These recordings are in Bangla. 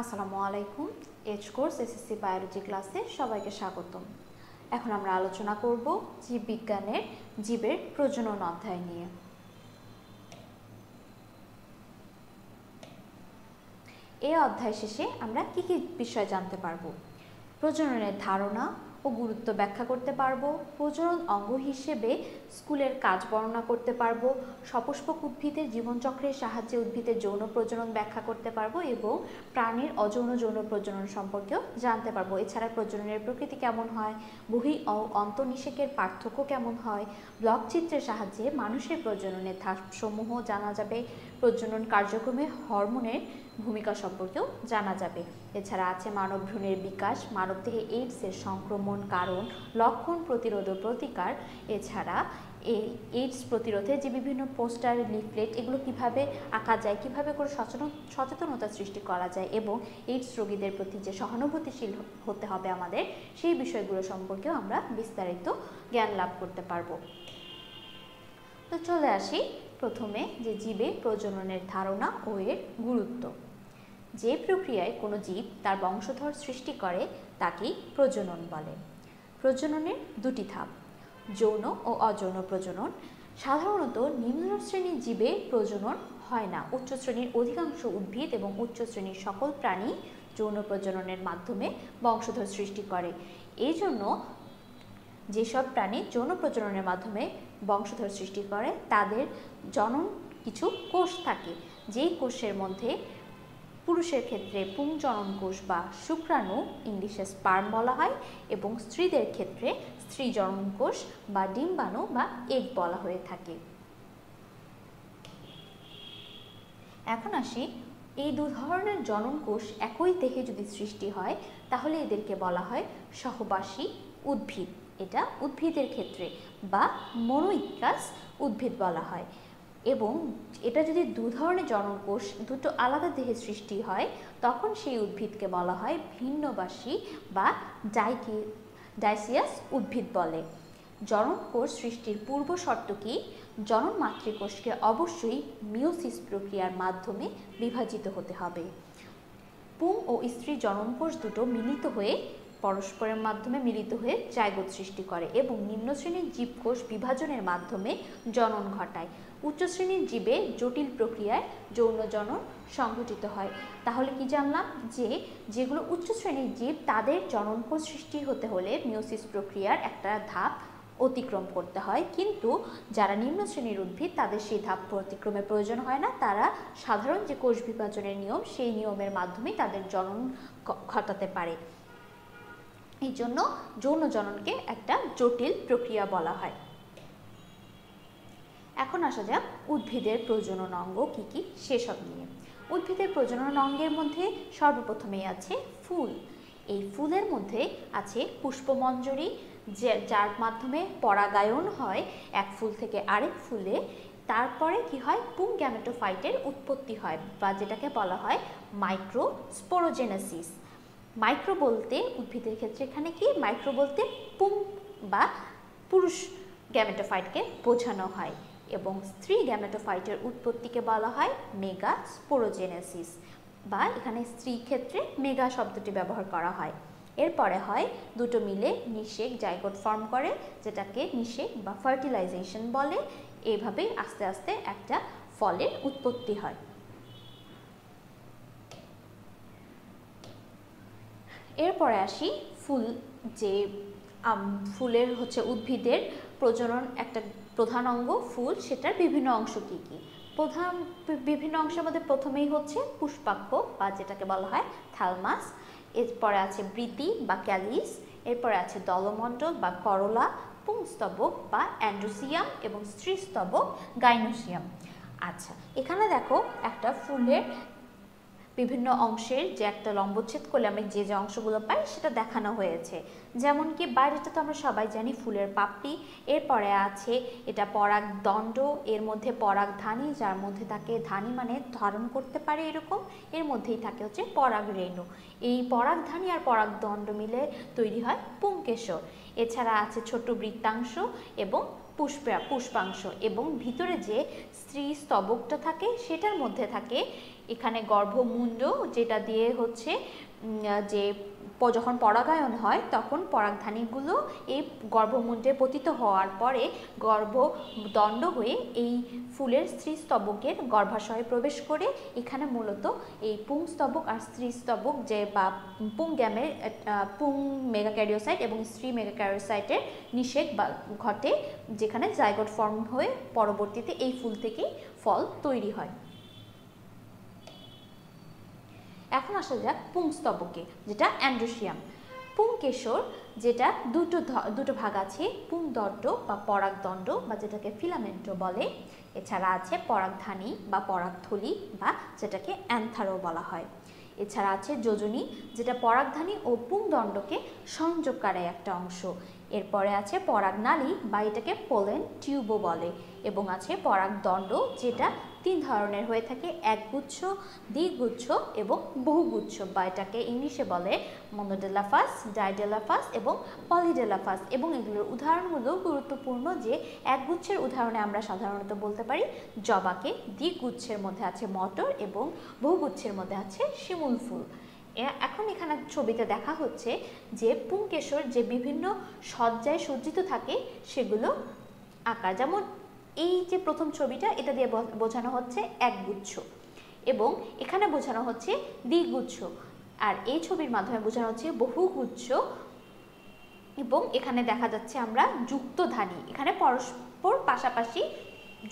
আসসালামু আলাইকুম এইচ কোর্স এসএসসি বায়োলজি ক্লাসে সবাইকে স্বাগতম। এখন আমরা আলোচনা করব জীববিজ্ঞানের জীবের প্রজনন অধ্যায় নিয়ে। এই অধ্যায় শেষে আমরা কি কি বিষয় জানতে পারব? প্রজননের ধারণা ও গুরুত্ব ব্যাখ্যা করতে পারব। প্রজনন অঙ্গ হিসেবে স্কুলের কাজ বর্ণনা করতে পারব সপুষ্পক উদ্ভিদের জীবনচক্রের সাহায্যে উদ্ভিদের যৌন প্রজনন ব্যাখ্যা করতে পারব এবং প্রাণীর অযৌন যৌন প্রজনন সম্পর্কেও জানতে পারব। এছাড়া প্রজননের প্রকৃতি কেমন হয় বহি ও অন্তনিষেকের পার্থক্য কেমন হয়, ব্লক চিত্রের সাহায্যে মানুষের প্রজননের ধাপসমূহ জানা যাবে, প্রজনন কার্যক্রমে হরমোনের ভূমিকা সম্পর্কেও জানা যাবে। এছাড়া আছে মানব ভ্রূণের বিকাশ মানবদেহে এইডসের সংক্রমণ কারণ, লক্ষণ প্রতিরোধ ও প্রতিকার। এছাড়া এই এইডস প্রতিরোধে যে বিভিন্ন পোস্টার, লিফলেট এগুলো কীভাবে আঁকা যায়, কীভাবে করে সচেতন, সচেতনতা সৃষ্টি করা যায় এবং এইডস রোগীদের প্রতি যে সহানুভূতিশীল হতে হবে আমাদের, সেই বিষয়গুলো সম্পর্কেও আমরা বিস্তারিত জ্ঞান লাভ করতে পারব। তো চলে আসি প্রথমে যে জীবে প্রজননের ধারণা ও এর গুরুত্ব। যে প্রক্রিয়ায় কোনো জীব তার বংশধর সৃষ্টি করে, তাকেই প্রজনন বলে। প্রজননের দুটি ধাপ। যৌন ও অযৌন প্রজনন। সাধারণত নিম্ন শ্রেণির জীবে প্রজনন হয় না। উচ্চ শ্রেণির অধিকাংশ উদ্ভিদ এবং উচ্চ শ্রেণির সকল প্রাণী যৌন প্রজননের মাধ্যমে বংশধর সৃষ্টি করে। এই জন্য যেসব প্রাণী যৌন প্রজননের মাধ্যমে বংশধর সৃষ্টি করে, তাদের জনন কিছু কোষ থাকে। যেই কোষের মধ্যে পুরুষের ক্ষেত্রে পুংজনন কোষ বা শুক্রাণু, ইংলিশে স্পার্ম বলা হয়, এবং স্ত্রীদের ক্ষেত্রে স্ত্রী কোষ বা ডিম্বাণু বা এগ বলা হয়ে থাকে। এখন আসি, এই দু ধরনের জনন কোষ একই দেহে যদি সৃষ্টি হয়, তাহলে এদেরকে বলা হয় সহবাসী উদ্ভিদ। এটা উদ্ভিদের ক্ষেত্রে বা মনোইকাস উদ্ভিদ বলা হয়। এবং এটা যদি দু ধরনের জননকোষ দুটো আলাদা দেহে সৃষ্টি হয়, তখন সেই উদ্ভিদকে বলা হয় ভিন্নবাসী বা ডাইকি, ডাইসিয়াস উদ্ভিদ বলে। জননকোষ সৃষ্টির পূর্ব শর্ত কি? জনন মাতৃকোষকে অবশ্যই মিওসিস প্রক্রিয়ার মাধ্যমে বিভাজিত হতে হবে। পুং ও স্ত্রী জননকোষ দুটো মিলিত হয়ে পরস্পরের মাধ্যমে মিলিত হয়ে জায়গোত সৃষ্টি করে এবং নিম্ন শ্রেণির জীবকোষ বিভাজনের মাধ্যমে জনন ঘটায়। উচ্চ শ্রেণির জীবে জটিল প্রক্রিয়ায় যৌন জনন সংঘটিত হয়। তাহলে কি জানলাম? যে যেগুলো উচ্চ শ্রেণির জীব, তাদের জননকোষ সৃষ্টি হতে হলে মিওসিস প্রক্রিয়ার একটা ধাপ অতিক্রম করতে হয়। কিন্তু যারা নিম্ন শ্রেণির উদ্ভিদ, তাদের সেই ধাপ অতিক্রমের প্রয়োজন হয় না। তারা সাধারণ যে কোষ বিভাজনের নিয়ম, সেই নিয়মের মাধ্যমেই তাদের জনন ঘটাতে পারে। এই জন্য যৌন জননকে একটা জটিল প্রক্রিয়া বলা হয়। এখন আসা যাক উদ্ভিদের প্রজনন অঙ্গ কি কি সেসব নিয়ে। উদ্ভিদের প্রজনন অঙ্গের মধ্যে সর্বপ্রথমেই আছে ফুল। এই ফুলের মধ্যে আছে পুষ্পমঞ্জরি, যে, যার মাধ্যমে পরাগায়ন হয় এক ফুল থেকে আরেক ফুলে। তারপরে কি হয়? পুং গ্যামেটোফাইটের উৎপত্তি হয় বা যেটাকে বলা হয় মাইক্রো স্পোরোজেনেসিস মাইক্রো বলতে উদ্ভিদের ক্ষেত্রে এখানে কি? মাইক্রো বলতে পুং বা পুরুষ গ্যামেটোফাইটকে বোঝানো হয় এবং স্ত্রী গ্যামেটোফাইটের উৎপত্তিকে বলা হয় মেগা স্পোরোজেনেসিস বা এখানে স্ত্রী ক্ষেত্রে মেগা শব্দটি ব্যবহার করা হয়। এরপরে হয় দুটো মিলে নিষেক জাইগোট ফর্ম করে, যেটাকে নিষেক বা ফার্টিলাইজেশন বলে। এইভাবেই আস্তে আস্তে একটা ফলের উৎপত্তি হয়। এরপরে আসি ফুল, যে ফুলের হচ্ছে উদ্ভিদের প্রজনন একটা প্রধান অঙ্গ ফুল, সেটার বিভিন্ন অংশ কী কী? প্রধান বিভিন্ন অংশের মধ্যে প্রথমেই হচ্ছে পুষ্পাক্ষ বা যেটাকে বলা হয় থালমাস, এরপরে আছে বৃতি বা ক্যালিস, এরপরে আছে দলমণ্ডল বা করলা, পুংস্তবক বা অ্যান্ড্রোসিয়াম এবং স্ত্রীস্তবক গাইনোসিয়াম। আচ্ছা এখানে দেখো একটা ফুলের বিভিন্ন অংশের যে একটা লম্বচ্ছেদ করলে আমরা যে যে অংশগুলো পাই, সেটা দেখানো হয়েছে। যেমন কি বাইরেটা তো আমরা সবাই জানি, ফুলের পাপড়ি। এরপরে আছে, এটা পরাগ দণ্ড, এর মধ্যে পরাগ ধানি, যার মধ্যে থাকে ধানি মানে ধারণ করতে পারে এরকম। এর মধ্যেই থাকে হচ্ছে পরাগ রেণু। এই পরাগ ধানি আর পরাগ দণ্ড মিলে তৈরি হয় পুংকেশর। এছাড়া আছে ছোট বৃত্তাংশ এবং পুষ্পা, পুষ্পাংশ। এবং ভিতরে যে স্ত্রী স্তবকটা থাকে, সেটার মধ্যে থাকে এখানে গর্ভমুণ্ড যেটা দিয়ে হচ্ছে যে যখন পরাগায়ন হয়, তখন পরাগধানীগুলো এই গর্ভমুণ্ডে পতিত হওয়ার পরে গর্ভদণ্ড হয়ে এই ফুলের স্ত্রীস্তবকের গর্ভাশয়ে প্রবেশ করে এখানে মূলত এই পুংস্তবক আর স্ত্রীস্তবক যে বা পুং গ্যামের পুং মেগাক্যারিওসাইট এবং স্ত্রী মেগাক্যারিওসাইটের নিষেক বা ঘটে, যেখানে জায়গট ফর্ম হয়ে পরবর্তীতে এই ফুল থেকেই ফল তৈরি হয়। এখন আসা যাক পুংস্তবকে যেটা অ্যান্ড্রোসিয়াম পুংকেশর যেটা দুটো দুটো ভাগ আছে পুংদণ্ড বা পরাগদণ্ড বা যেটাকে ফিলামেন্টো বলে। এছাড়া আছে পরাগধানী বা পরাগথলি বা যেটাকে অ্যান্থারো বলা হয়। এছাড়া আছে যোজনী, যেটা পরাগধানী ও পুংদণ্ডকে সংযোগকারী একটা অংশ। এরপরে আছে পরাগনালী বা এটাকে পোলেন টিউবও বলে। এবং আছে পরাগদণ্ড যেটা তিন ধরনের হয়ে থাকে, একগুচ্ছ, দ্বিগুচ্ছ এবং বহুগুচ্ছ বা এটাকে ইংলিশে বলে মনোডেলাফাস, ডাইডেলাফাস এবং পলিডেলাফাস। এবং এগুলোর উদাহরণগুলো গুরুত্বপূর্ণ যে একগুচ্ছের উদাহরণে আমরা সাধারণত বলতে পারি, জবাকে দ্বিগুচ্ছের মধ্যে আছে মটর এবং বহুগুচ্ছের মধ্যে আছে শিমুল ফুল। এখন এখানে ছবিতে দেখা হচ্ছে যে পুংকেশর যে বিভিন্ন সজ্জায় সজ্জিত থাকে, সেগুলো আঁকা যেমন এই যে প্রথম ছবিটা, এটা দিয়ে বোঝানো হচ্ছে একগুচ্ছ এবং এখানে বোঝানো হচ্ছে দ্বিগুচ্ছ। আর এই ছবির মাধ্যমে বোঝানো হচ্ছে বহুগুচ্ছ এবং এখানে দেখা যাচ্ছে আমরা যুক্তধানী। এখানে পরস্পর পাশাপাশি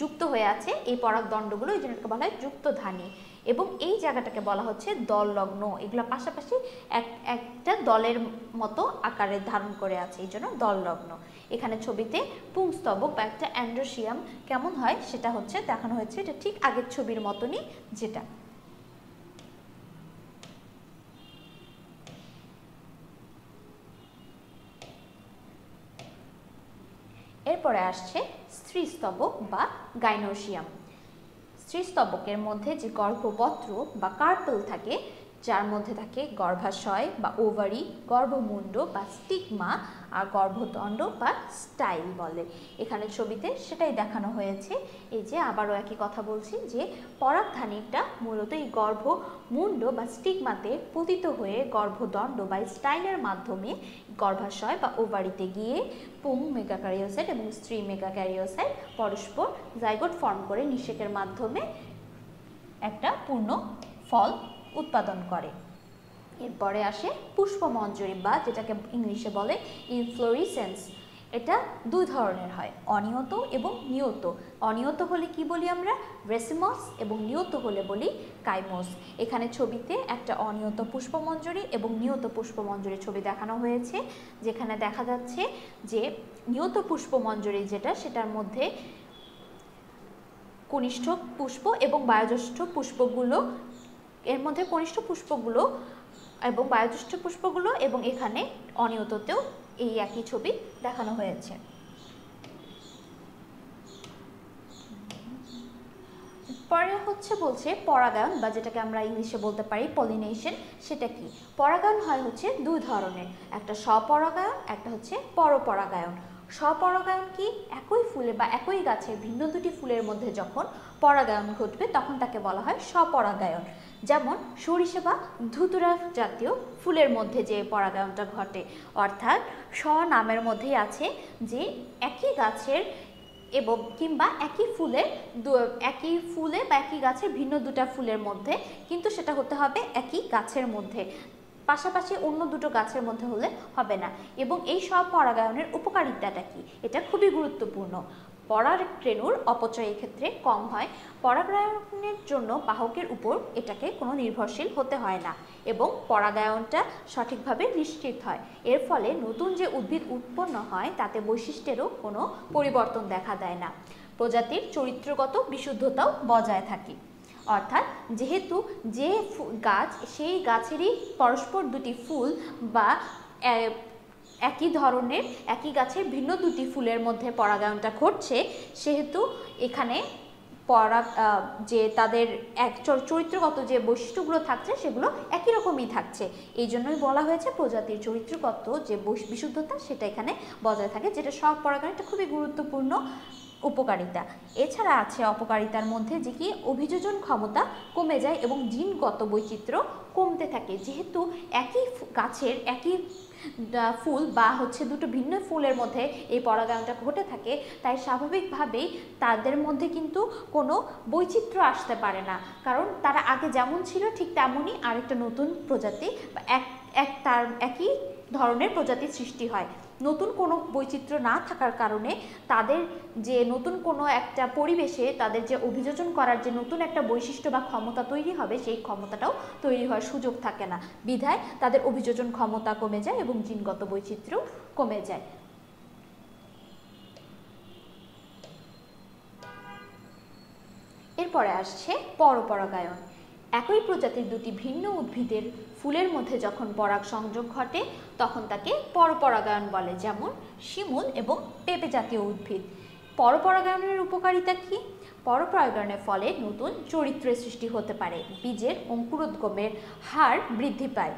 যুক্ত হয়ে আছে এই পরাগদণ্ডগুলো, এই জন্য বলা হয় যুক্তধানী। এবং এই জায়গাটাকে বলা হচ্ছে দল লগ্ন এগুলো পাশাপাশি এক, একটা দলের মতো আকারে ধারণ করে আছে, এই জন্য দল লগ্ন এখানে ছবিতে পুংস্তবক বা একটা অ্যান্ড্রোসিয়াম কেমন হয় সেটা হচ্ছে দেখানো হয়েছে, এটা ঠিক আগের ছবির মতনই যেটা। এরপরে আসছে স্ত্রীস্তবক বা গাইনোসিয়াম স্ত্রীস্তবকের মধ্যে যে গর্ভপত্র বা কার্পেল থাকে যার মধ্যে থাকে গর্ভাশয় বা ওভারি, গর্ভমুণ্ড বা স্টিগমা আর গর্ভদণ্ড বা স্টাইল বলে। এখানে ছবিতে সেটাই দেখানো হয়েছে। এই যে আবারও একই কথা বলছি যে পরাগধানীটা মূলত এই গর্ভমুণ্ড বা স্টিগমাতে পতিত হয়ে গর্ভদণ্ড বা স্টাইলের মাধ্যমে গর্ভাশয় বা ওভারিতে গিয়ে পুং মেগাক্যারিওসাইট এবং স্ত্রী মেগাক্যারিওসাইট পরস্পর জাইগোট ফর্ম করে নিষেকের মাধ্যমে একটা পূর্ণ ফল উৎপাদন করে। এরপরে আসে পুষ্পমঞ্জরি বা যেটাকে ইংলিশে বলে ইনফ্লোরিসেন্স এটা দুই ধরনের হয়, অনিয়ত এবং নিয়ত। অনিয়ত হলে কি বলি আমরা? রেসিমস এবং নিয়ত হলে বলি কাইমোস এখানে ছবিতে একটা অনিয়ত পুষ্পমঞ্জরি এবং নিয়ত পুষ্পমঞ্জরি ছবি দেখানো হয়েছে, যেখানে দেখা যাচ্ছে যে নিয়ত পুষ্পমঞ্জরি যেটা, সেটার মধ্যে কনিষ্ঠ পুষ্প এবং বায়োজ্যেষ্ঠ পুষ্পগুলো এর মধ্যে কনিষ্ঠ পুষ্পগুলো এবং বায়োজ্যেষ্ঠ পুষ্পগুলো এবং এখানে অনিয়ততেও এই একই ছবি দেখানো হয়েছে। পরে হচ্ছে বলছে পরাগায়ন বা যেটাকে আমরা ইংলিশে বলতে পারি পলিনেশন সেটা কি? পরাগায়ন হয় হচ্ছে দুই ধরনের, একটা স্বপরাগায়ন, একটা হচ্ছে পরপরাগায়ন। স্বপরাগায়ন কি? একই ফুলে বা একই গাছের ভিন্ন দুটি ফুলের মধ্যে যখন পরাগায়ন ঘটবে, তখন তাকে বলা হয় স্বপরাগায়ন। যেমন সরিষা বা ধুতুরা জাতীয় ফুলের মধ্যে যে পরাগায়নটা ঘটে, অর্থাৎ স্ব নামের মধ্যেই আছে যে একই গাছের এবং কিংবা একই ফুলের একই ফুলে বা একই গাছের ভিন্ন দুটা ফুলের মধ্যে, কিন্তু সেটা হতে হবে একই গাছের মধ্যে। পাশাপাশি অন্য দুটো গাছের মধ্যে হলে হবে না। এবং এই সব পরাগায়নের উপকারিতাটা কি? এটা খুবই গুরুত্বপূর্ণ। পরাগ রেণুর অপচয় এক্ষেত্রে কম হয়। পরাগায়নের জন্য বাহকের উপর এটাকে কোনো নির্ভরশীল হতে হয় না এবং পরাগায়নটা সঠিকভাবে নিশ্চিত হয়। এর ফলে নতুন যে উদ্ভিদ উৎপন্ন হয়, তাতে বৈশিষ্ট্যেরও কোনো পরিবর্তন দেখা দেয় না। প্রজাতির চরিত্রগত বিশুদ্ধতাও বজায় থাকে। অর্থাৎ যেহেতু যে গাছ, সেই গাছেরই পরস্পর দুটি ফুল বা একই ধরনের, একই গাছের ভিন্ন দুটি ফুলের মধ্যে পরাগায়নটা ঘটছে। সেহেতু এখানে পরাগ যে তাদের এক চরিত্রগত যে বৈশিষ্ট্যগুলো থাকছে, সেগুলো একই রকমই থাকছে। এই জন্যই বলা হয়েছে প্রজাতির চরিত্রগত যে বিশুদ্ধতা, সেটা এখানে বজায় থাকে, যেটা সব পরাগায়ন এটা খুবই গুরুত্বপূর্ণ উপকারিতা। এছাড়া আছে অপকারিতার মধ্যে যে কি অভিযোজন ক্ষমতা কমে যায় এবং জিনগত বৈচিত্র্য কমতে থাকে। যেহেতু একই গাছের একই ফুল বা হচ্ছে দুটো ভিন্ন ফুলের মধ্যে এই পরাগায়নটা ঘটে থাকে, তাই স্বাভাবিকভাবেই তাদের মধ্যে কিন্তু কোনো বৈচিত্র্য আসতে পারে না। কারণ তারা আগে যেমন ছিল ঠিক তেমনই আরেকটা নতুন প্রজাতি বা এক এক তার, একই ধরনের প্রজাতির সৃষ্টি হয়। নতুন কোনো বৈচিত্র্য না থাকার কারণে তাদের যে নতুন কোনো একটা পরিবেশে তাদের যে অভিযোজন করার যে নতুন একটা বৈশিষ্ট্য বা ক্ষমতা তৈরি হবে, সেই ক্ষমতাটাও তৈরি হওয়ার সুযোগ থাকে না। বিধায় তাদের অভিযোজন ক্ষমতা কমে যায় এবং জিনগত বৈচিত্র্য কমে যায়। এরপরে আসছে পরপরাগায়ন। একই প্রজাতির দুটি ভিন্ন উদ্ভিদের ফুলের মধ্যে যখন পরাগ সংযোগ ঘটে তখন তাকে পরপরাগায়ন বলে, যেমন শিমুল এবং পেঁপে জাতীয় উদ্ভিদ। পরপরাগায়নের উপকারিতা কি? পরপরাগায়নের ফলে নতুন চরিত্রের সৃষ্টি হতে পারে। বীজের অঙ্কুরোদ্গমের হার বৃদ্ধি পায়।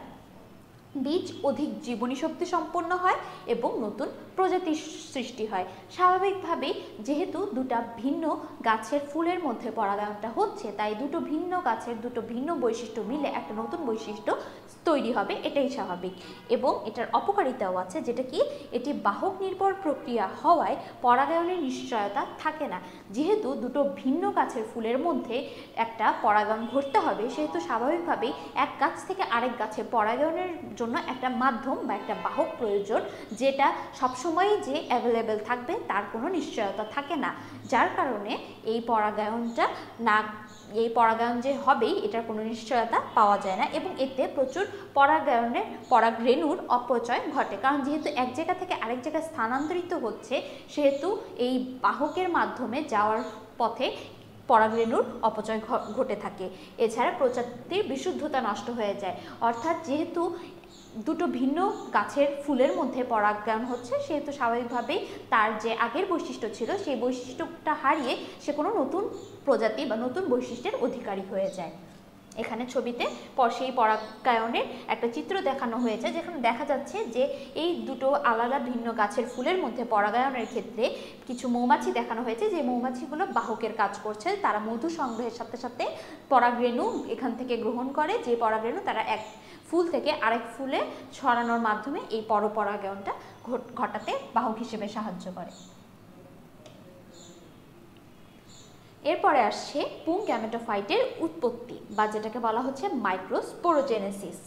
বীজ অধিক জীবনী শক্তি সম্পন্ন হয় এবং নতুন প্রজাতির সৃষ্টি হয়। স্বাভাবিকভাবেই যেহেতু দুটা ভিন্ন গাছের ফুলের মধ্যে পরাগায়নটা হচ্ছে, তাই দুটো ভিন্ন গাছের দুটো ভিন্ন বৈশিষ্ট্য মিলে একটা নতুন বৈশিষ্ট্য তৈরি হবে, এটাই স্বাভাবিক। এবং এটার অপকারিতাও আছে, যেটা কি এটি বাহক নির্ভর প্রক্রিয়া হওয়ায় পরাগায়নের নিশ্চয়তা থাকে না। যেহেতু দুটো ভিন্ন গাছের ফুলের মধ্যে একটা পরাগায়ন ঘটতে হবে, সেহেতু স্বাভাবিকভাবেই এক গাছ থেকে আরেক গাছে পরাগায়নের জন্য একটা মাধ্যম বা একটা বাহক প্রয়োজন, যেটা সবসময়ই যে অ্যাভেলেবেল থাকবে তার কোনো নিশ্চয়তা থাকে না। যার কারণে এই পরাগায়নটা না, এই পরাগায়ন যে হবেই এটার কোনো নিশ্চয়তা পাওয়া যায় না এবং এতে প্রচুর পরাগায়নের পরাগ রেণুর অপচয় ঘটে। কারণ যেহেতু এক জায়গা থেকে আরেক জায়গায় স্থানান্তরিত হচ্ছে, সেহেতু এই বাহকের মাধ্যমে যাওয়ার পথে পরাগরেণুর অপচয় ঘটে থাকে। এছাড়া প্রজাতির বিশুদ্ধতা নষ্ট হয়ে যায়। অর্থাৎ যেহেতু দুটো ভিন্ন গাছের ফুলের মধ্যে পরাগায়ন হচ্ছে, সেহেতু স্বাভাবিকভাবেই তার যে আগের বৈশিষ্ট্য ছিল, সেই বৈশিষ্ট্যটা হারিয়ে সে কোনো নতুন প্রজাতি বা নতুন বৈশিষ্ট্যের অধিকারী হয়ে যায়। এখানে ছবিতে সেই পরাগায়নের একটা চিত্র দেখানো হয়েছে, যেখানে দেখা যাচ্ছে যে এই দুটো আলাদা ভিন্ন গাছের ফুলের মধ্যে পরাগায়নের ক্ষেত্রে কিছু মৌমাছি দেখানো হয়েছে, যে মৌমাছিগুলো বাহকের কাজ করছে, তারা মধু সংগ্রহের সাথে সাথে পরাগরেণু এখান থেকে গ্রহণ করে, যে পরাগরেণু তারা এক ফুল থেকে আরেক ফুলে ছড়ানোর মাধ্যমে এই পরপরাগায়নটা ঘটাতে বাহক হিসেবে সাহায্য করে। এরপরে আসছে পুং গ্যামেটোফাইটের উৎপত্তি বা যেটাকে বলা হচ্ছে মাইক্রোস্পোরোজেনেসিস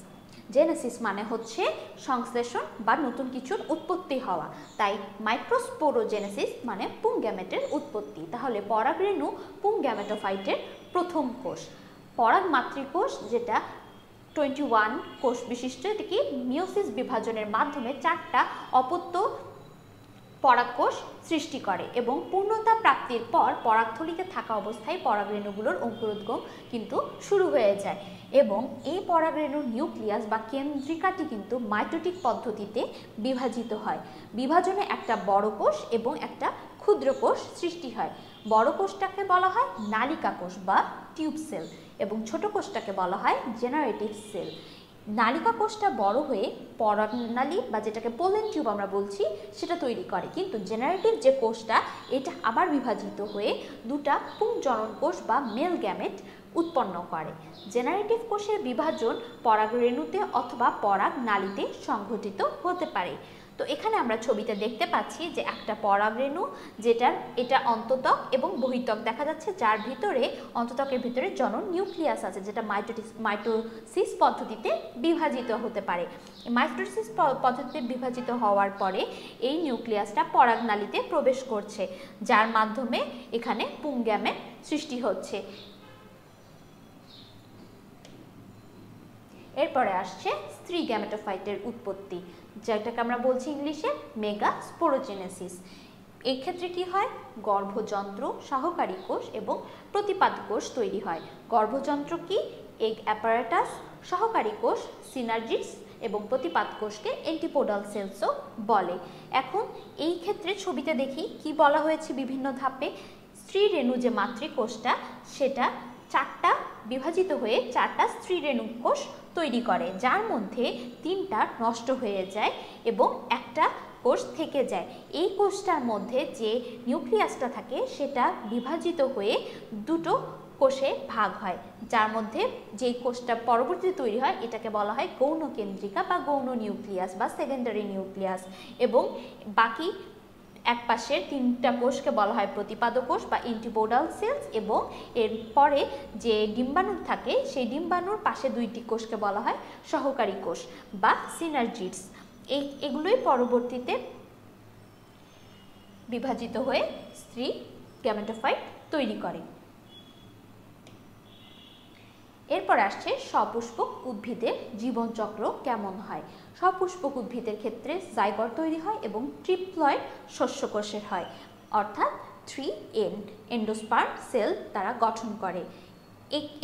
জেনেসিস মানে হচ্ছে সংশ্লেষণ বা নতুন কিছুর উৎপত্তি হওয়া। তাই মাইক্রোস্পোরোজেনেসিস মানে পুং গ্যামেটের উৎপত্তি। তাহলে পরাগরেণু পুং গ্যামেটোফাইটের প্রথম কোষ। পরাগ মাতৃকোষ যেটা টোয়েন্টি ওয়ান কোষ বিশিষ্ট এটিকে মিওসিস বিভাজনের মাধ্যমে চারটা অপত্য পরাগকোষ সৃষ্টি করে এবং পূর্ণতা প্রাপ্তির পর পরাগথলিতে থাকা অবস্থায় পরাগরেণুগুলোর অঙ্কুরোদ্গম কিন্তু শুরু হয়ে যায় এবং এই পরাগরেণুর নিউক্লিয়াস বা কেন্দ্রিকাটি কিন্তু মাইটোটিক পদ্ধতিতে বিভাজিত হয়। বিভাজনে একটা বড় কোষ এবং একটা ক্ষুদ্র কোষ সৃষ্টি হয়। বড় কোষটাকে বলা হয় নালিকা কোষ বা টিউব সেল। এবং ছোট কোষটাকে বলা হয় জেনারেটিভ সেল নালিকা কোষটা বড় হয়ে পরাগনালী বা যেটাকে পোলেন টিউব আমরা বলছি, সেটা তৈরি করে। কিন্তু জেনারেটিভ যে কোষটা, এটা আবার বিভাজিত হয়ে দুটা পুংজনন কোষ বা মেল গ্যামেট উৎপন্ন করে। জেনারেটিভ কোষের বিভাজন পরাগ রেণুতে অথবা পরাগ নালীতে সংঘটিত হতে পারে। তো এখানে আমরা ছবিতে দেখতে পাচ্ছি যে একটা পরাগরেণু যেটার, এটা অন্ততক এবং বহিতক দেখা যাচ্ছে, যার ভিতরে, অন্ততকের ভিতরে জনন নিউক্লিয়াস আছে, যেটা মাইটোটিস, মাইটোসিস পদ্ধতিতে বিভাজিত হতে পারে। মাইটোসিস পদ্ধতিতে বিভাজিত হওয়ার পরে এই নিউক্লিয়াসটা পরাগনালীতে প্রবেশ করছে, যার মাধ্যমে এখানে পুংগ্যামে সৃষ্টি হচ্ছে। এরপরে আসছে স্ত্রী গ্যামেটোফাইটের উৎপত্তি, যেটাকে আমরা বলছি ইংলিশে মেগা স্পোরোজেনেসিস এক্ষেত্রে কি হয়? গর্ভযন্ত্র, সহকারী কোষ এবং প্রতিপাদ কোষ তৈরি হয়। গর্ভযন্ত্র কি? এগ অ্যাপারেটাস সহকারী কোষ সিনার্জিস এবং প্রতিপাদ কোষকে এন্টিপোডাল সেলসও বলে। এখন এই ক্ষেত্রে ছবিতে দেখি কি বলা হয়েছে বিভিন্ন ধাপে। স্ত্রী রেণু যে মাতৃকোষটা সেটা চারটা বিভাজিত হয়ে চারটা স্ত্রী রেণু কোষ তৈরি করে, যার মধ্যে তিনটা নষ্ট হয়ে যায় এবং একটা কোষ থেকে যায়। এই কোষটার মধ্যে যে নিউক্লিয়াসটা থাকে, সেটা বিভাজিত হয়ে দুটো কোষে ভাগ হয়। যার মধ্যে যেই কোষটা পরবর্তীতে তৈরি হয়, এটাকে বলা হয় গৌণ কেন্দ্রিকা বা গৌণ নিউক্লিয়াস বা সেকেন্ডারি নিউক্লিয়াস। এবং বাকি এক পাশের তিনটা কোষকে বলা হয় প্রতিপাদক কোষ বা ইন্টিবোডাল সেলস এবং এরপরে যে ডিম্বাণু থাকে, সেই ডিম্বাণুর পাশে দুইটি কোষকে বলা হয় সহকারী কোষ বা সিনার্জিটস এই, এগুলোই পরবর্তীতে বিভাজিত হয়ে স্ত্রী গ্যামেটোফাইট তৈরি করে। এরপর আসছে সপুষ্পক উদ্ভিদের জীবনচক্র কেমন হয়? সপুষ্পক উদ্ভিদের ক্ষেত্রে জাইগর তৈরি হয় এবং ট্রিপ্লয়েড শস্যকোষের হয়, অর্থাৎ থ্রি এন এন্ডোস্পার সেল তারা গঠন করে।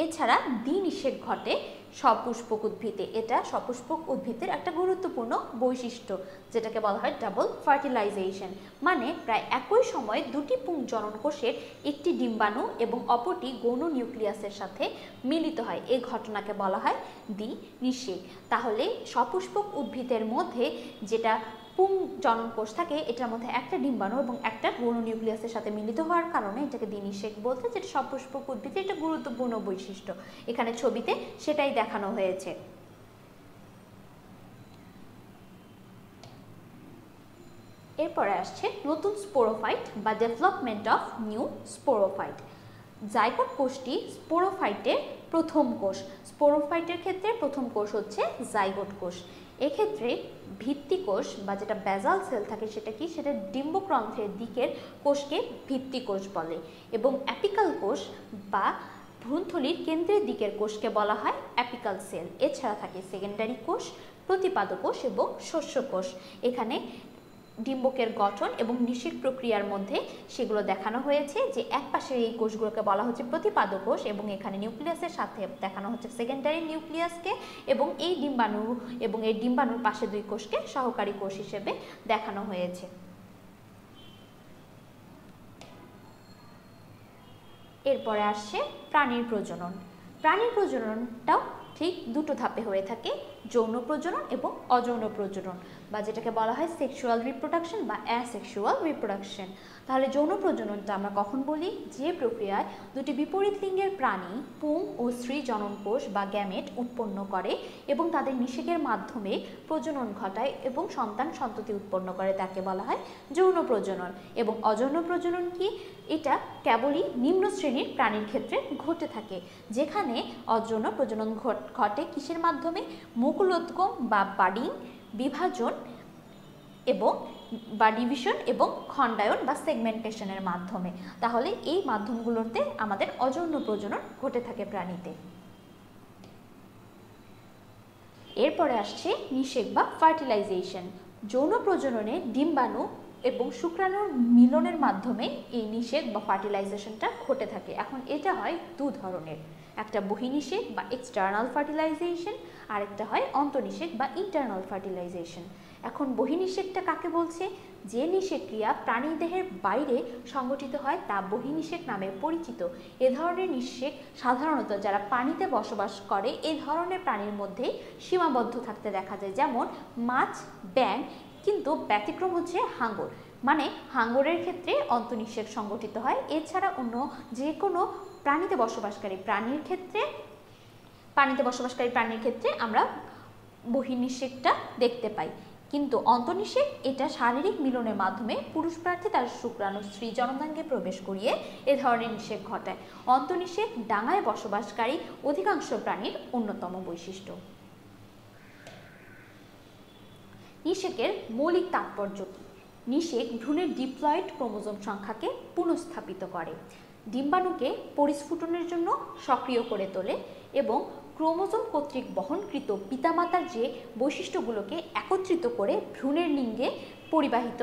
এছাড়া দ্বিনিষেক ঘটে সপুষ্পক উদ্ভিদে এটা সপুষ্পক উদ্ভিদের একটা গুরুত্বপূর্ণ বৈশিষ্ট্য, যেটাকে বলা হয় ডাবল ফার্টিলাইজেশন। মানে প্রায় একই সময়ে দুটি পুংজনন কোষের একটি ডিম্বাণু এবং অপরটি গৌণ নিউক্লিয়াসের সাথে মিলিত হয়। এই ঘটনাকে বলা হয় দ্বি নিষেক তাহলে সপুষ্পক উদ্ভিদের মধ্যে যেটা পুং জনন কোষ থাকে, এটার মধ্যে একটা ডিম্বাণু এবং একটা গৌণ নিউক্লিয়াসের সাথে মিলিত হওয়ার কারণে এটাকে দিনিশেক বলতে যেটা সপুষ্পক উদ্ভিদের একটা গুরুত্বপূর্ণ বৈশিষ্ট্য। এখানে ছবিতে সেটাই দেখানো হয়েছে। এরপরে আসছে নতুন স্পোরোফাইট বা development of new sporophyte. Zygote কোষটি স্পোরোফাইটের প্রথম কোষ। স্পোরোফাইটের ক্ষেত্রে প্রথম কোষ হচ্ছে জাইগোট কোষ। এক্ষেত্রে ভিত্তিকোষ বা যেটা ব্যাজাল সেল থাকে সেটা কি? সেটা ডিম্বক্রন্থের দিকের কোষকে ভিত্তিকোষ বলে এবং অ্যাপিকাল কোষ বা ভ্রূণথলির কেন্দ্রের দিকের কোষকে বলা হয় অ্যাপিকাল সেল এছাড়া থাকে সেকেন্ডারি কোষ প্রতিপাদ কোষ এবং শস্য কোষ এখানে ডিম্বকের গঠন এবং নিষেক প্রক্রিয়ার মধ্যে সেগুলো দেখানো হয়েছে যে এক পাশের এই কোষগুলোকে বলা হচ্ছে প্রতিপাদক কোষ এবং এখানে নিউক্লিয়াসের সাথে দেখানো হচ্ছে সেকেন্ডারি নিউক্লিয়াসকে এবং এই ডিম্বাণু এবং এই ডিম্বাণুর পাশে দুই কোষকে সহকারী কোষ হিসেবে দেখানো হয়েছে। এরপরে আসছে প্রাণীর প্রজনন। প্রাণীর প্রজননটাও ঠিক দুটো ধাপে হয়ে থাকে, যৌন প্রজনন এবং অযৌন প্রজনন বা যেটাকে বলা হয় সেক্সুয়াল রিপ্রোডাকশন বা অ্যাসেক্সুয়াল রিপ্রোডাকশন তাহলে যৌন প্রজননটা আমরা কখন বলি? যে প্রক্রিয়ায় দুটি বিপরীত লিঙ্গের প্রাণী, পুং ও স্ত্রী জনন কোষ বা গ্যামেট উৎপন্ন করে এবং তাদের নিষেকের মাধ্যমে প্রজনন ঘটায় এবং সন্তান সন্ততি উৎপন্ন করে তাকে বলা হয় যৌন প্রজনন। এবং অযৌন প্রজনন কি? এটা কেবলই নিম্ন শ্রেণির প্রাণীর ক্ষেত্রে ঘটে থাকে, যেখানে অযৌন প্রজনন ঘটে কিসের মাধ্যমে? মুকুলোদ্গম বা বাডিং বিভাজন এবং বা ডিভিশন এবং খণ্ডায়ন বা সেগমেন্টেশনের মাধ্যমে। তাহলে এই মাধ্যমগুলোতে আমাদের অযৌন প্রজনন ঘটে থাকে প্রাণীতে। এরপরে আসছে নিষেক বা ফার্টিলাইজেশন যৌন প্রজননে ডিম্বাণু এবং শুক্রাণুর মিলনের মাধ্যমে এই নিষেক বা ফার্টিলাইজেশনটা ঘটে থাকে। এখন এটা হয় দু ধরনের। একটা বহিনিষেক বা এক্সটার্নাল ফার্টিলাইজেশন আর একটা হয় অন্তনিষেক বা ইন্টারনাল ফার্টিলাইজেশন এখন বহিনিষেকটা কাকে বলছে? যে নিষেক ক্রিয়া প্রাণী দেহের বাইরে সংগঠিত হয় তা বহিনিষেক নামে পরিচিত। এ ধরনের নিষেক সাধারণত যারা পানিতে বসবাস করে এই ধরনের প্রাণীর মধ্যে সীমাবদ্ধ থাকতে দেখা যায়। যেমন মাছ ব্যাং কিন্তু ব্যতিক্রম হচ্ছে হাঙ্গর। মানে হাঙ্গরের ক্ষেত্রে অন্তনিষেক সংগঠিত হয়। এছাড়া অন্য যে কোনো প্রাণীতে বসবাসকারী প্রাণীর ক্ষেত্রে, পানিতে বসবাসকারী প্রাণীর ক্ষেত্রে আমরা বহির্নিষেকটা দেখতে পাই। কিন্তু অন্তনিষেক এটা শারীরিক মিলনের মাধ্যমে পুরুষ প্রার্থী তার শুক্রাণু স্ত্রী জনদাঙ্গে প্রবেশ করিয়ে এ ধরনের নিষেক ঘটায়। অন্তনিষেক ডাঙায় বসবাসকারী অধিকাংশ প্রাণীর অন্যতম বৈশিষ্ট্য। নিষেকের মৌলিক তাৎপর্য নিষেক ভ্রূণের ডিপ্লয়েড ক্রোমোজোম সংখ্যাকে পুনঃস্থাপিত করে। ডিম্বাণুকে পরিস্ফুটনের জন্য সক্রিয় করে তোলে এবং ক্রোমোজোম কর্তৃক বহনকৃত পিতামাতার যে বৈশিষ্ট্যগুলোকে একত্রিত করে ভ্রূণের লিঙ্গে পরিবাহিত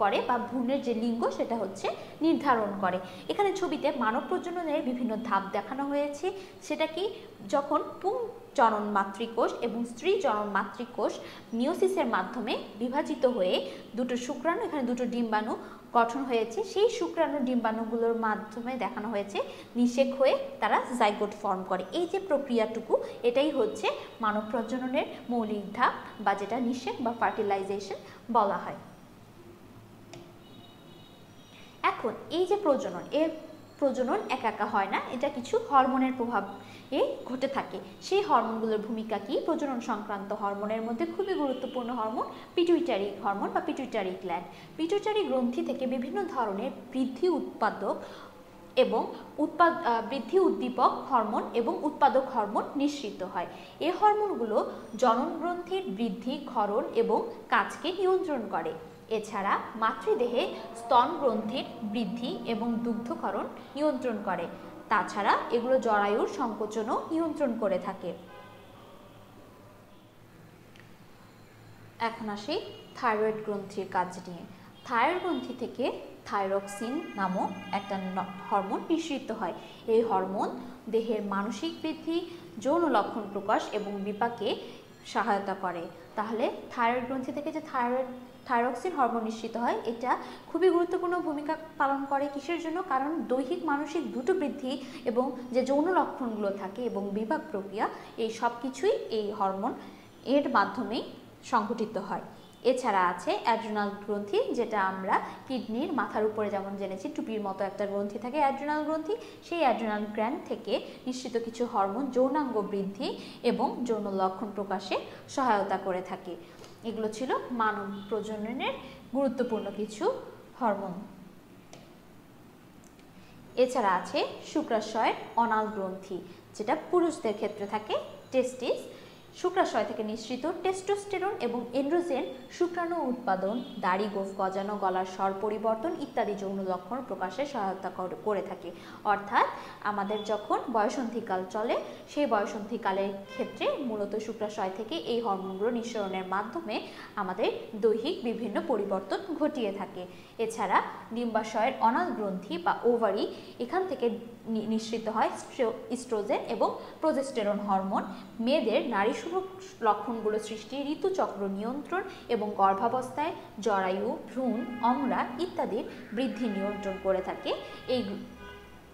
করে বা ভ্রূণের যে লিঙ্গ সেটা হচ্ছে নির্ধারণ করে। এখানে ছবিতে মানব প্রজননের বিভিন্ন ধাপ দেখানো হয়েছে। সেটা কি? যখন পুং জনন মাতৃকোষ এবং স্ত্রী জনন মাতৃকোষ মিওসিসের মাধ্যমে বিভাজিত হয়ে দুটো শুক্রাণু, এখানে দুটো ডিম্বাণু গঠন হয়েছে, সেই শুক্রাণু ডিম্বাণুগুলোর মাধ্যমে দেখানো হয়েছে, নিষেক হয়ে তারা জাইগোট ফর্ম করে। এই যে প্রক্রিয়াটুকু, এটাই হচ্ছে মানব প্রজননের মৌলিক ধাপ বা যেটা নিষেক বা ফার্টিলাইজেশন বলা হয়। এখন, এই যে প্রজনন, এর প্রজনন একা একা হয় না, এটা কিছু হরমোনের প্রভাব এ ঘটে থাকে। সেই হরমোনগুলোর ভূমিকা কি? প্রজনন সংক্রান্ত হরমোনের মধ্যে খুবই গুরুত্বপূর্ণ হরমোন পিটুইটারি হরমোন বা পিটুইটারি গ্ল্যান্ড পিটুইটারি গ্রন্থি থেকে বিভিন্ন ধরনের বৃদ্ধি উৎপাদক এবং উৎপাদ বৃদ্ধি উদ্দীপক হরমোন এবং উৎপাদক হরমোন নিঃসৃত হয়। এই হরমোনগুলো জননগ্রন্থির বৃদ্ধি, ক্ষরণ এবং কাজকে নিয়ন্ত্রণ করে। এছাড়া মাতৃদেহে স্তন গ্রন্থির বৃদ্ধি এবং দুগ্ধকরণ নিয়ন্ত্রণ করে। তাছাড়া এগুলো জরায়ুর সংকোচনও নিয়ন্ত্রণ করে থাকে। এখন আসি থাইরয়েড গ্রন্থির কাজ নিয়ে। থাইরয়েড গ্রন্থি থেকে থাইরক্সিন নামক একটা হরমোন নিঃসৃত হয়। এই হরমোন দেহের মানসিক বৃদ্ধি, যৌন লক্ষণ প্রকাশ এবং বিপাকে সহায়তা করে। তাহলে থাইরয়েড গ্রন্থি থেকে যে থাইরয়েড থাইরক্সিন হরমোন নিঃসৃত হয়, এটা খুবই গুরুত্বপূর্ণ ভূমিকা পালন করে কিসের জন্য? কারণ দৈহিক, মানসিক দুটো বৃদ্ধি এবং যে যৌন লক্ষণগুলো থাকে এবং বিভাগ প্রক্রিয়া, এই সব কিছুই এই হরমোন এর মাধ্যমেই সংঘটিত হয়। এছাড়া আছে অ্যাড্রিনাল গ্রন্থি, যেটা আমরা কিডনির মাথার উপরে যেমন জেনেছি, টুপির মতো একটা গ্রন্থি থাকে অ্যাড্রিনাল গ্রন্থি, সেই অ্যাড্রিনাল গ্র্যান্ড থেকে নিশ্চিত কিছু হরমোন যৌনাঙ্গ বৃদ্ধি এবং যৌন লক্ষণ প্রকাশে সহায়তা করে থাকে। এগুলো ছিল মানব প্রজননের গুরুত্বপূর্ণ কিছু হরমোন। এছাড়া আছে শুক্রাশয়ের অনাল গ্রন্থি, যেটা পুরুষদের ক্ষেত্রে থাকে টেস্টিস শুক্রাশয় থেকে নিঃসৃত টেস্টোস্টেরন এবং এন্ড্রোজেন, শুক্রাণু উৎপাদন, দাড়ি, গোফ গজানো, গলার স্বর পরিবর্তন ইত্যাদি যৌন লক্ষণ প্রকাশে সহায়তা করে থাকে। অর্থাৎ আমাদের যখন বয়সন্ধিকাল চলে, সেই বয়সন্ধিকালের ক্ষেত্রে মূলত শুক্রাশয় থেকে এই হরমোনগুলো নিঃসরণের মাধ্যমে আমাদের দৈহিক বিভিন্ন পরিবর্তন ঘটিয়ে থাকে। এছাড়া ডিম্বাশয়ের অনাল গ্রন্থি বা ওভারি এখান থেকে নিঃসৃত হয় ইস্ট্রোজেন এবং প্রজেস্টেরন হরমোন। মেয়েদের নারী শুভ লক্ষণগুলো সৃষ্টি, ঋতুচক্র নিয়ন্ত্রণ এবং গর্ভাবস্থায় জরায়ু, ভ্রূণ, অমরা ইত্যাদির বৃদ্ধি নিয়ন্ত্রণ করে থাকে এই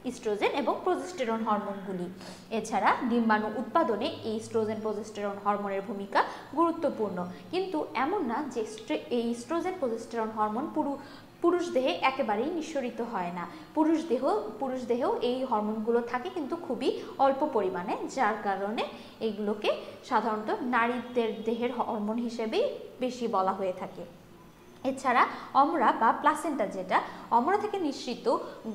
ইস্ট্রোজেন এবং প্রজেস্টেরন হরমোনগুলি। এছাড়া ডিম্বাণু উৎপাদনে এই ইস্ট্রোজেন, প্রজেস্টেরন হরমোনের ভূমিকা গুরুত্বপূর্ণ। কিন্তু এমন না যে এই ইস্ট্রোজেন, প্রজেস্টেরন হরমোন পুরো পুরুষ দেহে একেবারেই নিঃসরিত হয় না। পুরুষ দেহ, পুরুষ দেহেও এই হরমোনগুলো থাকে কিন্তু খুবই অল্প পরিমাণে, যার কারণে এগুলোকে সাধারণত নারীদের দেহের হরমোন হিসেবেই বেশি বলা হয়ে থাকে। এছাড়া অমরা বা প্লাসেন্টা যেটা, অমরা থেকে নিঃসৃত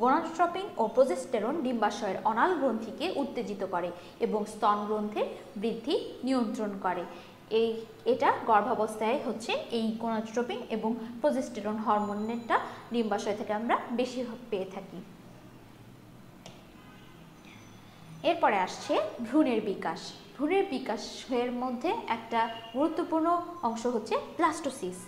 গোনাস্ট্রপিং ও প্রজেস্টেরন ডিম্বাশয়ের অনাল গ্রন্থিকে উত্তেজিত করে এবং স্তন গ্রন্থের বৃদ্ধি নিয়ন্ত্রণ করে। এই, এটা গর্ভাবস্থায় হচ্ছে এই গোনাস্ট্রপিং এবং প্রজেস্টেরন হরমোনেরটা ডিম্বাশয় থেকে আমরা বেশি পেয়ে থাকি। এরপরে আসছে ভ্রূণের বিকাশ। ভ্রূণের বিকাশের মধ্যে একটা গুরুত্বপূর্ণ অংশ হচ্ছে প্লাস্টোসিস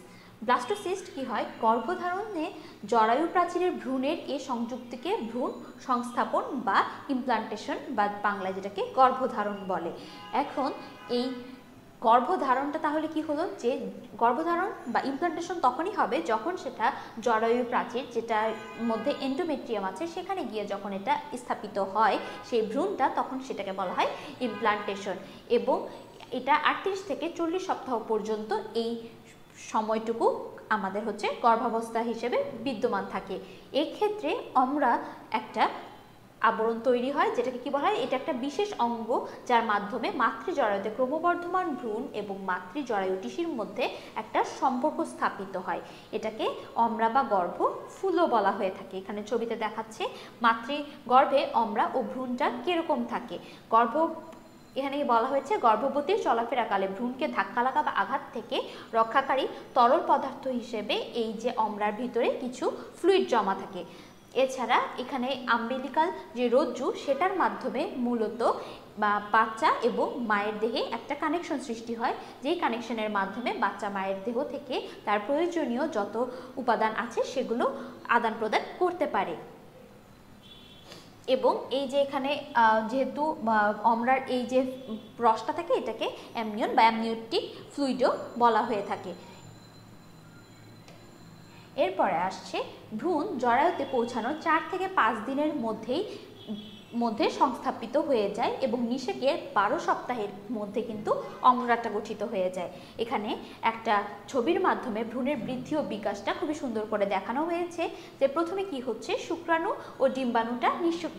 ব্লাস্টোসিস্ট কি হয়? গর্ভধারণে জরায়ু প্রাচীরের ভ্রূণের এ সংযুক্তিকে ভ্রূণ সংস্থাপন বা ইমপ্লান্টেশন বা বাংলায় যেটাকে গর্ভধারণ বলে। এখন এই গর্ভধারণটা তাহলে কি হলো? যে গর্ভধারণ বা ইমপ্লান্টেশন তখনই হবে যখন সেটা জরায়ু প্রাচীর যেটার মধ্যে এন্ডোমেট্রিয়াম আছে, সেখানে গিয়ে যখন এটা স্থাপিত হয়, সেই ভ্রূণটা তখন সেটাকে বলা হয় ইমপ্লান্টেশন এবং এটা আটত্রিশ থেকে চল্লিশ সপ্তাহ পর্যন্ত এই সময়টুকু আমাদের হচ্ছে গর্ভাবস্থা হিসেবে বিদ্যমান থাকে। এক্ষেত্রে আমরা একটা আবরণ তৈরি হয়, যেটাকে কি বলা হয়? এটা একটা বিশেষ অঙ্গ যার মাধ্যমে মাতৃ জরায়ুতে ক্রমবর্ধমান ভ্রূণ এবং মাতৃ জরায়ু টিসির মধ্যে একটা সম্পর্ক স্থাপিত হয়। এটাকে অমরা বা গর্ভ ফুলও বলা হয়ে থাকে। এখানে ছবিতে দেখাচ্ছে মাতৃ গর্ভে অমরা ও ভ্রূণটা কীরকম থাকে। গর্ভ, এখানে বলা হয়েছে? গর্ভবতীর চলাফেরাকালে ভ্রূণকে ধাক্কা লাগা বা আঘাত থেকে রক্ষাকারী তরল পদার্থ হিসেবে এই যে অমরার ভিতরে কিছু ফ্লুইড জমা থাকে। এছাড়া এখানে আম্বেলিকাল যে রজ্জু, সেটার মাধ্যমে মূলত, বা বাচ্চা এবং মায়ের দেহে একটা কানেকশন সৃষ্টি হয়। যেই কানেকশনের মাধ্যমে বাচ্চা মায়ের দেহ থেকে তার প্রয়োজনীয় যত উপাদান আছে, সেগুলো আদান প্রদান করতে পারে। এবং এই যে এখানে যেহেতু অমরার এই যে রসটা থাকে, এটাকে অ্যামনিয়ন বা অ্যামনিওটিক ফ্লুইডও বলা হয়ে থাকে। এরপরে আসছে ভ্রূণ জরায়ুতে পৌঁছানো চার থেকে পাঁচ দিনের মধ্যেই মধ্যে সংস্থাপিত হয়ে যায় এবং নিষেকের বারো সপ্তাহের মধ্যে কিন্তু অঙ্গরাটা গঠিত হয়ে যায়। এখানে একটা ছবির মাধ্যমে ভ্রূণের বৃদ্ধি ও বিকাশটা খুবই সুন্দর করে দেখানো হয়েছে যে প্রথমে কি হচ্ছে, শুক্রাণু ও ডিম্বাণুটা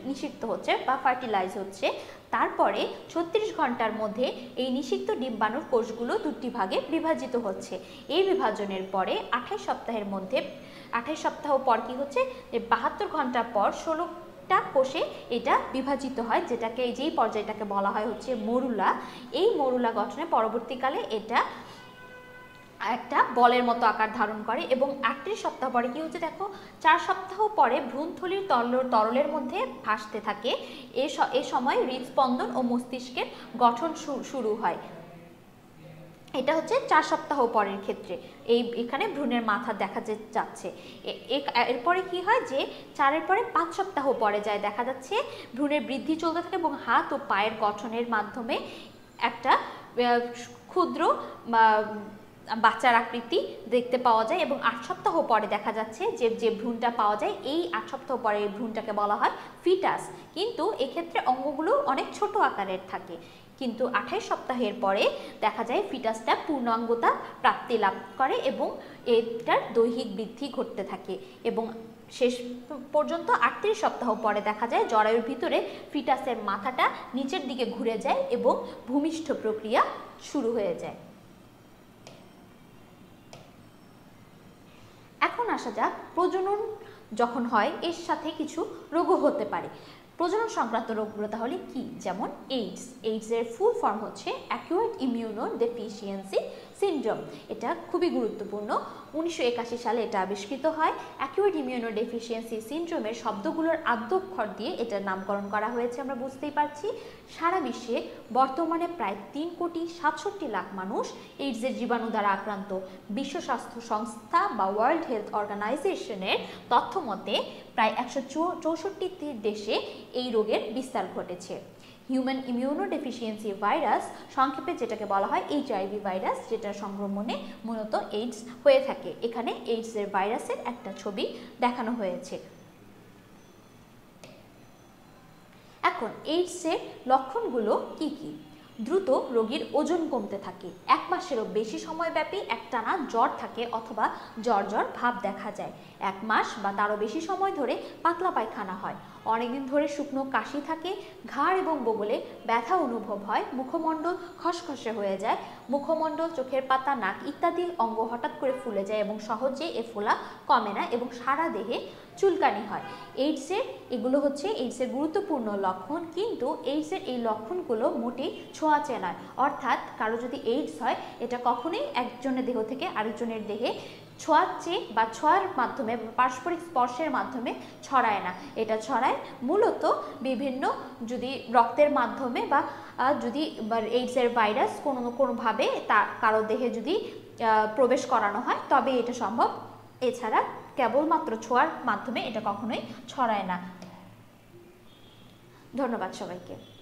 নিষিক্ত হচ্ছে বা ফার্টিলাইজ হচ্ছে। তারপরে ছত্রিশ ঘণ্টার মধ্যে এই নিষিক্ত ডিম্বাণুর কোষগুলো দুটি ভাগে বিভাজিত হচ্ছে। এই বিভাজনের পরে আঠাশ সপ্তাহের মধ্যে, আঠাশ সপ্তাহ পর কি হচ্ছে যে বাহাত্তর ঘণ্টা পর ষোলো টা কোষে এটা বিভাজিত হয়, যেটাকে এই যেই পর্যায়টাকে বলা হয় হচ্ছে মরুলা। এই মরুলা গঠনে পরবর্তীকালে এটা একটা বলের মতো আকার ধারণ করে এবং আটত্রিশ সপ্তাহ পরে কি হচ্ছে দেখো, চার সপ্তাহ পরে ভ্রূণথলির তরল, তরলের মধ্যে ভাসতে থাকে। এ সময় হৃদস্পন্দন ও মস্তিষ্কের গঠন শুরু হয়। এটা হচ্ছে চার সপ্তাহ পরের ক্ষেত্রে। এই, এখানে ভ্রূণের মাথা দেখা যাচ্ছে। এরপরে কি হয় যে, চারের পরে পাঁচ সপ্তাহ পরে যায়, দেখা যাচ্ছে ভ্রূণের বৃদ্ধি চলতে থাকে এবং হাত ও পায়ের গঠনের মাধ্যমে একটা ক্ষুদ্র বাচ্চার আকৃতি দেখতে পাওয়া যায় এবং আট সপ্তাহ পরে দেখা যাচ্ছে যে যে ভ্রূণটা পাওয়া যায়, এই আট সপ্তাহ পরে ভ্রূণটাকে বলা হয় ফিটাস। কিন্তু এক্ষেত্রে অঙ্গগুলো অনেক ছোট আকারের থাকে। কিন্তু আঠাইশ সপ্তাহের পরে দেখা যায় ফিটাসটা পূর্ণাঙ্গতা প্রাপ্তি লাভ করে এবং এটার দৈহিক বৃদ্ধি ঘটতে থাকে এবং শেষ পর্যন্ত আটত্রিশ সপ্তাহ পরে দেখা যায় জরায়ুর ভিতরে ফিটাসের মাথাটা নিচের দিকে ঘুরে যায় এবং ভূমিষ্ঠ প্রক্রিয়া শুরু হয়ে যায়। এখন আসা যাক প্রজনন যখন হয়, এর সাথে কিছু রোগও হতে পারে। প্রজনন সংক্রান্ত রোগগুলো তাহলে কি? যেমন এইডস এইডসের ফুল ফর্ম হচ্ছে অ্যাকিউট ইমিউনো ডেফিসিয়েন্সি সিন্ড্রোম। এটা খুবই গুরুত্বপূর্ণ। উনিশশো একাশি সালে এটা আবিষ্কৃত হয়। অ্যাকিউট ইমিউনো ডেফিসিয়েন্সি সিন্ড্রোমের শব্দগুলোর আদ্যক্ষর দিয়ে এটার নামকরণ করা হয়েছে, আমরা বুঝতেই পারছি। সারা বিশ্বে বর্তমানে প্রায় তিন কোটি সাতষট্টি লাখ মানুষ এইডসের জীবাণু দ্বারা আক্রান্ত। বিশ্ব স্বাস্থ্য সংস্থা বা ওয়ার্ল্ড হেলথ অর্গানাইজেশনের তথ্য মতে প্রায় একশো চৌষট্টি দেশে এই রোগের বিস্তার ঘটেছে। হিউম্যান ইমিউনোডেফিসিয়েন্সি ভাইরাস সংক্ষেপে যেটাকে বলা হয় এইচআইভি ভাইরাস যেটা সংক্রমণে মূলত এইডস হয়ে থাকে। এখানে এইডসের ভাইরাসের একটা ছবি দেখানো হয়েছে। এখন এইডসের লক্ষণগুলো কি কি? দ্রুত রোগীর ওজন কমতে থাকে। এক মাসেরও বেশি সময়ব্যাপী একটানা জ্বর থাকে অথবা জ্বর জ্বর ভাব দেখা যায়। এক মাস বা তারও বেশি সময় ধরে পাতলা পায়খানা হয়। অনেকদিন ধরে শুকনো কাশি থাকে, ঘাড় এবং বগলে ব্যথা অনুভব হয়, মুখমণ্ডল খসখসে হয়ে যায়, মুখমণ্ডল, চোখের পাতা, নাক ইত্যাদি অঙ্গ হঠাৎ করে ফুলে যায় এবং সহজে এ ফোলা কমে না এবং সারা দেহে চুলকানি হয়। এইডসের এগুলো হচ্ছে এইডসের গুরুত্বপূর্ণ লক্ষণ, কিন্তু এইডসের এই লক্ষণগুলো মোটেই ছোঁয়াচে নয়। অর্থাৎ কারও যদি এইডস হয়, এটা কখনোই একজনের দেহ থেকে আরেকজনের দেহে ছোঁয়াচ্ছে বা ছোঁয়ার মাধ্যমে পারস্পরিক স্পর্শের মাধ্যমে ছড়ায় না। এটা ছড়ায় মূলত বিভিন্ন যদি রক্তের মাধ্যমে বা যদি এইডসের ভাইরাস কোনো, কোনোভাবে তা, কারও দেহে যদি প্রবেশ করানো হয়, তবে এটা সম্ভব। এছাড়া কেবলমাত্র ছোঁয়ার মাধ্যমে এটা কখনোই ছড়ায় না। ধন্যবাদ সবাইকে।